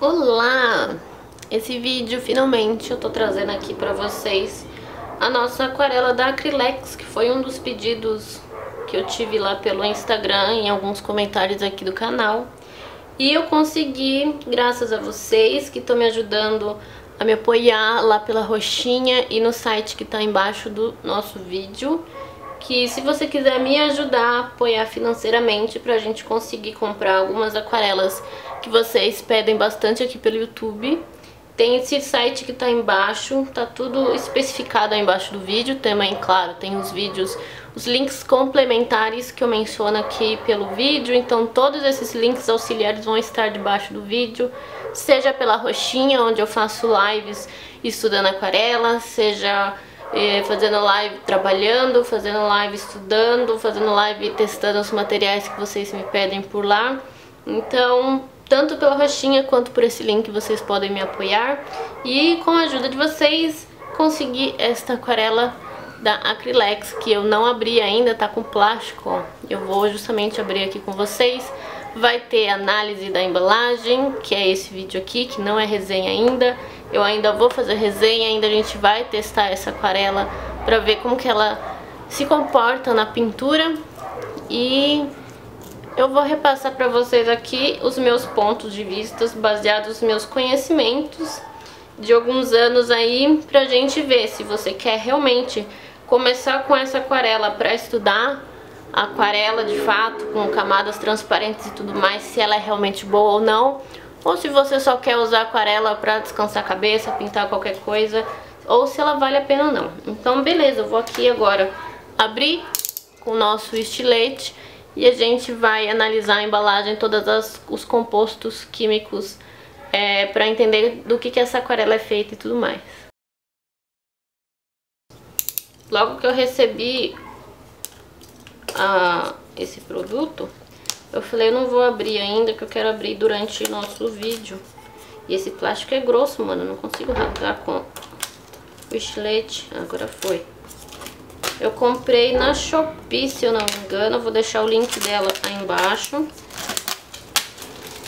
Olá! Esse vídeo finalmente eu tô trazendo aqui pra vocês a nossa aquarela da Acrylex, que foi um dos pedidos que eu tive lá pelo Instagram, em alguns comentários aqui do canal. E eu consegui, graças a vocês que estão me ajudando a me apoiar lá pela roxinha e no site que tá embaixo do nosso vídeo que se você quiser me ajudar a apoiar financeiramente pra gente conseguir comprar algumas aquarelas que vocês pedem bastante aqui pelo YouTube, tem esse site que tá embaixo, tá tudo especificado aí embaixo do vídeo, também, claro, tem os vídeos, os links complementares que eu menciono aqui pelo vídeo, então todos esses links auxiliares vão estar debaixo do vídeo, seja pela roxinha, onde eu faço lives estudando aquarela, seja fazendo live trabalhando, fazendo live estudando, fazendo live testando os materiais que vocês me pedem por lá. Então, tanto pela roxinha quanto por esse link vocês podem me apoiar. E com a ajuda de vocês, conseguir esta aquarela da Acrylex, que eu não abri ainda, tá com plástico, ó. Eu vou justamente abrir aqui com vocês. Vai ter análise da embalagem, que é esse vídeo aqui, que não é resenha ainda. Eu ainda vou fazer resenha, ainda a gente vai testar essa aquarela pra ver como que ela se comporta na pintura. E eu vou repassar pra vocês aqui os meus pontos de vista baseados nos meus conhecimentos de alguns anos aí pra gente ver se você quer realmente começar com essa aquarela pra estudar aquarela de fato, com camadas transparentes e tudo mais, se ela é realmente boa ou não ou se você só quer usar aquarela pra descansar a cabeça, pintar qualquer coisa, ou se ela vale a pena ou não. Então, beleza, eu vou aqui agora abrir com o nosso estilete e a gente vai analisar a embalagem, todos os compostos químicos é, para entender do que, que essa aquarela é feita e tudo mais. Logo que eu recebi esse produto, eu falei, eu não vou abrir ainda, que eu quero abrir durante o nosso vídeo. E esse plástico é grosso, mano, eu não consigo rasgar com o estilete. Agora foi. Eu comprei na Shopee, se eu não me engano. Eu vou deixar o link dela aí embaixo.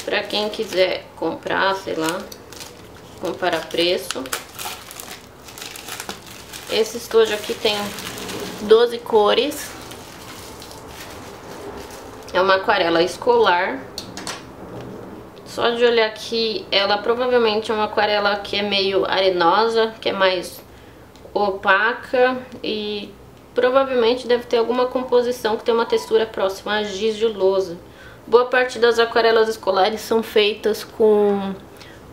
Pra quem quiser comprar, sei lá, comparar preço. Esse estojo aqui tem 12 cores. É uma aquarela escolar. Só de olhar aqui, ela provavelmente é uma aquarela que é meio arenosa, que é mais opaca e provavelmente deve ter alguma composição que tem uma textura próxima a giz de lousa. Boa parte das aquarelas escolares são feitas com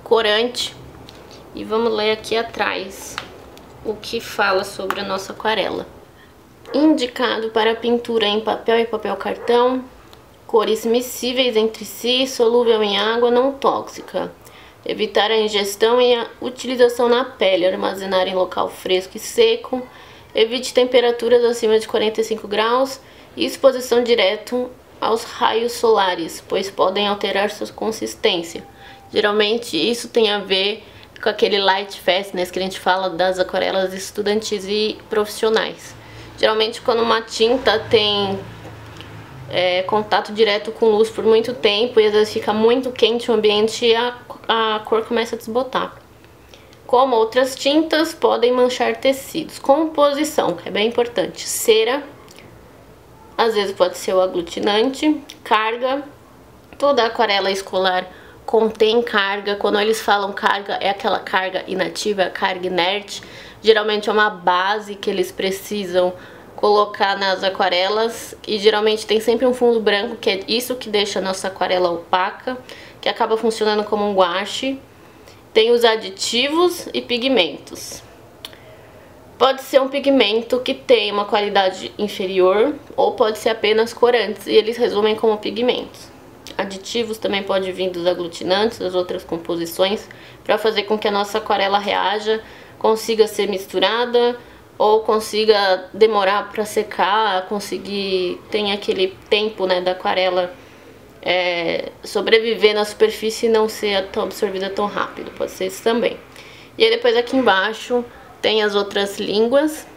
corante. E vamos ler aqui atrás o que fala sobre a nossa aquarela. Indicado para pintura em papel e papel cartão, cores miscíveis entre si, solúvel em água, não tóxica. Evitar a ingestão e a utilização na pele, armazenar em local fresco e seco. Evite temperaturas acima de 45 graus e exposição direto aos raios solares, pois podem alterar sua consistência. Geralmente isso tem a ver com aquele light fastness que a gente fala das aquarelas estudantis e profissionais. Geralmente quando uma tinta tem é, contato direto com luz por muito tempo e às vezes fica muito quente o ambiente e a, a cor começa a desbotar. Como outras tintas, podem manchar tecidos. Composição, que é bem importante. Cera, às vezes pode ser o aglutinante. Carga, toda aquarela escolar contém carga. Quando eles falam carga, é aquela carga inativa, carga inerte. Geralmente é uma base que eles precisam colocar nas aquarelas e geralmente tem sempre um fundo branco, que é isso que deixa a nossa aquarela opaca, que acaba funcionando como um guache. Tem os aditivos e pigmentos. Pode ser um pigmento que tem uma qualidade inferior ou pode ser apenas corantes e eles resumem como pigmentos. Aditivos também pode vir dos aglutinantes, das outras composições, para fazer com que a nossa aquarela reaja, consiga ser misturada ou consiga demorar para secar, conseguir tem aquele tempo né, da aquarela é, sobreviver na superfície e não ser tão absorvida tão rápido, pode ser isso também. E aí depois aqui embaixo tem as outras línguas.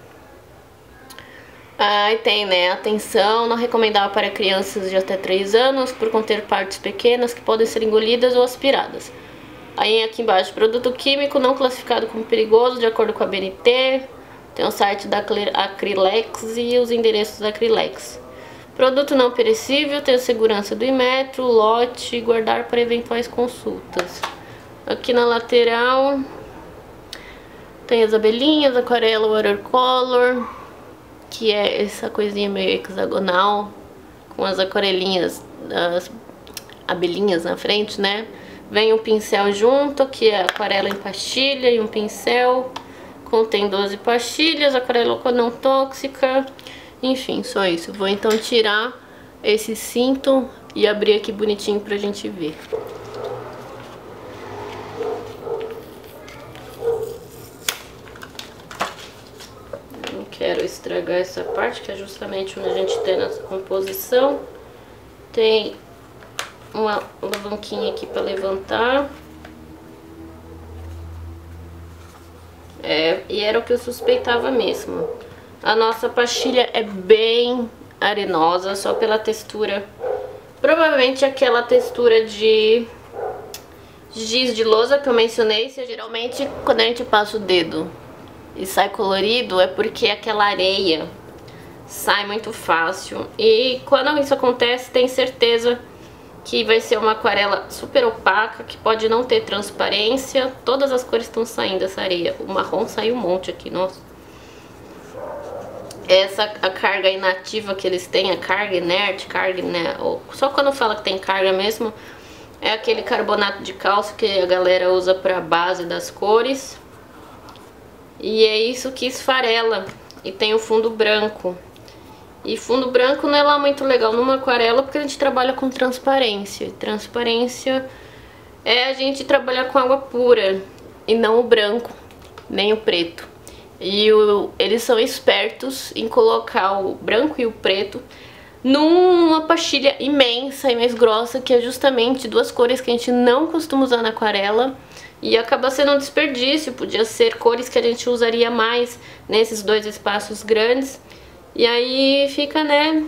Aí tem, né, atenção, não recomendável para crianças de até 3 anos por conter partes pequenas que podem ser engolidas ou aspiradas. Aí aqui embaixo, produto químico não classificado como perigoso de acordo com a BNT. Tem o site da Acrylex e os endereços da Acrylex. Produto não perecível, tem segurança do Imetro, lote, guardar para eventuais consultas. Aqui na lateral tem as abelhinhas, aquarela watercolor, que é essa coisinha meio hexagonal, com as aquarelinhas, as abelhinhas na frente, né? Vem um pincel junto, que é aquarela em pastilha e um pincel. Contém 12 pastilhas, aquarela não tóxica. Enfim, só isso. Vou então tirar esse cinto e abrir aqui bonitinho pra gente ver. Não quero estragar essa parte, que é justamente onde a gente tem nessa composição. Tem uma alavanquinha aqui para levantar. É, e era o que eu suspeitava mesmo. A nossa pastilha é bem arenosa, só pela textura. Provavelmente aquela textura de giz de lousa que eu mencionei, se geralmente quando a gente passa o dedo e sai colorido é porque aquela areia sai muito fácil. E quando isso acontece, tem certeza que vai ser uma aquarela super opaca, que pode não ter transparência. Todas as cores estão saindo dessa areia. O marrom saiu um monte aqui, nossa. Essa a carga inativa que eles têm, a carga inerte, carga, né, só quando fala que tem carga mesmo, é aquele carbonato de cálcio que a galera usa para base das cores. E é isso que esfarela. E tem o fundo branco. E fundo branco não é lá muito legal numa aquarela porque a gente trabalha com transparência. Transparência é a gente trabalhar com água pura e não o branco, nem o preto. E o, eles são espertos em colocar o branco e o preto numa pastilha imensa e mais grossa, que é justamente duas cores que a gente não costuma usar na aquarela. E acaba sendo um desperdício, podia ser cores que a gente usaria mais nesses dois espaços grandes. E aí fica, né,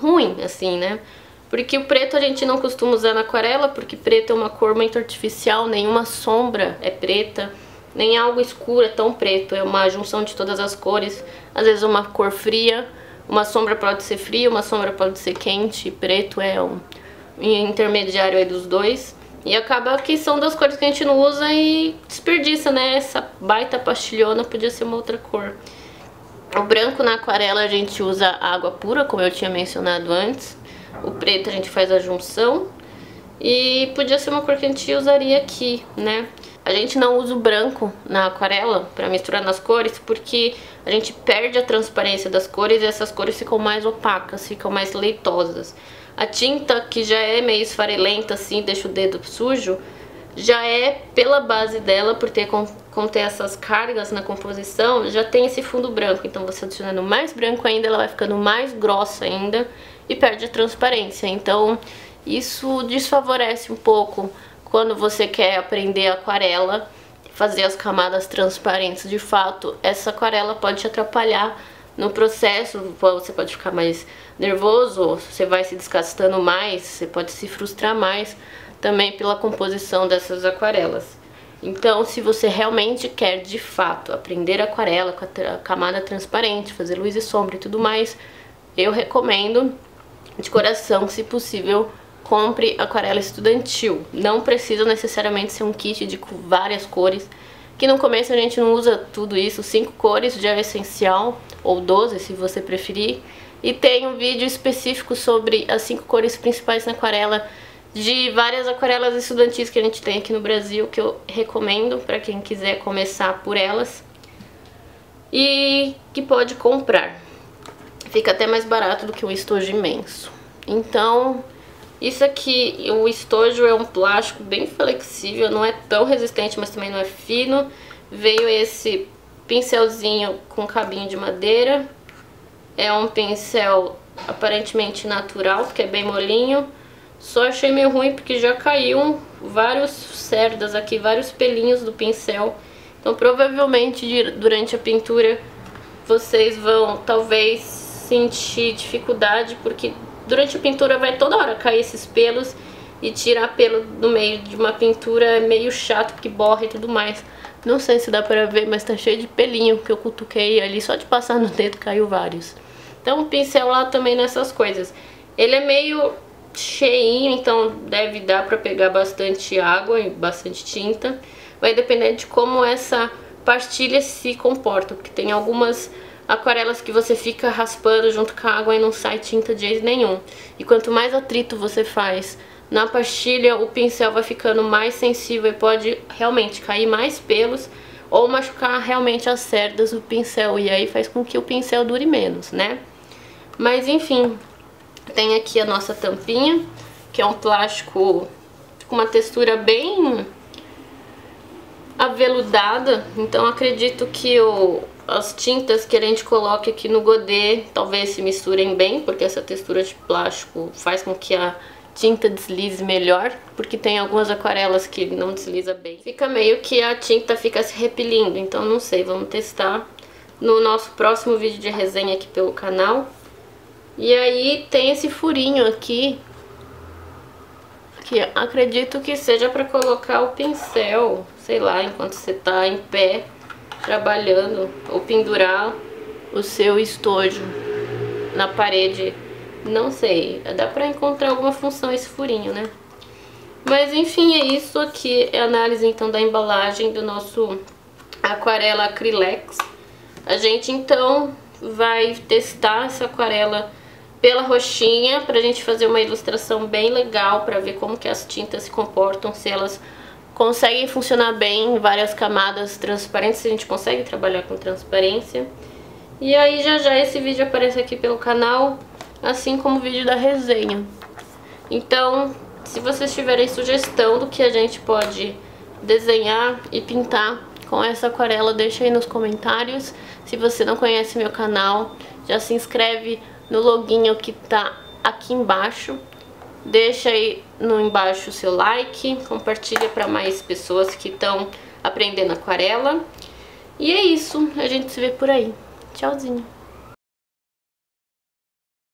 ruim, assim, né? Porque o preto a gente não costuma usar na aquarela, porque preto é uma cor muito artificial, nenhuma sombra é preta, nem algo escuro é tão preto, é uma junção de todas as cores, às vezes uma cor fria, uma sombra pode ser fria, uma sombra pode ser quente, preto é um intermediário aí dos dois. E acaba que são das cores que a gente não usa e desperdiça, né? Essa baita pastilhona podia ser uma outra cor. O branco na aquarela a gente usa água pura, como eu tinha mencionado antes. O preto a gente faz a junção. E podia ser uma cor que a gente usaria aqui, né? A gente não usa o branco na aquarela para misturar nas cores porque a gente perde a transparência das cores e essas cores ficam mais opacas, ficam mais leitosas. A tinta, que já é meio esfarelenta assim, deixa o dedo sujo, já é pela base dela, por ter conter essas cargas na composição, já tem esse fundo branco. Então você adicionando mais branco ainda, ela vai ficando mais grossa ainda e perde a transparência. Então isso desfavorece um pouco quando você quer aprender aquarela, fazer as camadas transparentes de fato. Essa aquarela pode te atrapalhar no processo, você pode ficar mais nervoso, você vai se desgastando mais, você pode se frustrar mais também pela composição dessas aquarelas. Então, se você realmente quer, de fato, aprender aquarela com a camada transparente, fazer luz e sombra e tudo mais, eu recomendo, de coração, se possível, compre aquarela estudantil. Não precisa necessariamente ser um kit de várias cores, que no começo a gente não usa tudo isso, cinco cores já é essencial, ou 12 se você preferir. E tem um vídeo específico sobre as cinco cores principais na aquarela, de várias aquarelas estudantis que a gente tem aqui no Brasil, que eu recomendo para quem quiser começar por elas. E que pode comprar. Fica até mais barato do que um estojo imenso. Então, isso aqui, o estojo é um plástico bem flexível, não é tão resistente, mas também não é fino. Veio esse pincelzinho com cabinho de madeira. É um pincel aparentemente natural, porque é bem molinho. Só achei meio ruim porque já caiu vários cerdas aqui, vários pelinhos do pincel. Então provavelmente durante a pintura vocês vão talvez sentir dificuldade porque durante a pintura vai toda hora cair esses pelos e tirar pelo do meio de uma pintura é meio chato, porque borra e tudo mais. Não sei se dá pra ver, mas tá cheio de pelinho que eu cutuquei ali, só de passar no dedo caiu vários. Então o pincel lá também nessas coisas. Ele é meio cheinho, então deve dar pra pegar bastante água e bastante tinta. Vai depender de como essa pastilha se comporta, porque tem algumas aquarelas que você fica raspando junto com a água e não sai tinta de jeito nenhum. E quanto mais atrito você faz na pastilha, o pincel vai ficando mais sensível e pode realmente cair mais pelos ou machucar realmente as cerdas do pincel. E aí faz com que o pincel dure menos, né? Mas enfim, tem aqui a nossa tampinha, que é um plástico com uma textura bem aveludada. Então acredito que o, as tintas que a gente coloque aqui no godê talvez se misturem bem, porque essa textura de plástico faz com que a tinta deslize melhor, porque tem algumas aquarelas que não desliza bem. Fica meio que a tinta fica se repelindo, então não sei, vamos testar no nosso próximo vídeo de resenha aqui pelo canal. E aí tem esse furinho aqui, que acredito que seja para colocar o pincel, sei lá, enquanto você tá em pé trabalhando, ou pendurar o seu estojo na parede não sei, dá pra encontrar alguma função esse furinho, né? Mas enfim, é isso aqui, é a análise então da embalagem do nosso aquarela Acrylex. A gente então vai testar essa aquarela pela roxinha pra gente fazer uma ilustração bem legal pra ver como que as tintas se comportam, se elas conseguem funcionar bem em várias camadas transparentes, se a gente consegue trabalhar com transparência. E aí já já esse vídeo aparece aqui pelo canal assim como o vídeo da resenha. Então, se vocês tiverem sugestão do que a gente pode desenhar e pintar com essa aquarela, deixa aí nos comentários. Se você não conhece meu canal, já se inscreve no loginho que tá aqui embaixo. Deixa aí no embaixo o seu like, compartilha para mais pessoas que estão aprendendo aquarela. E é isso, a gente se vê por aí. Tchauzinho.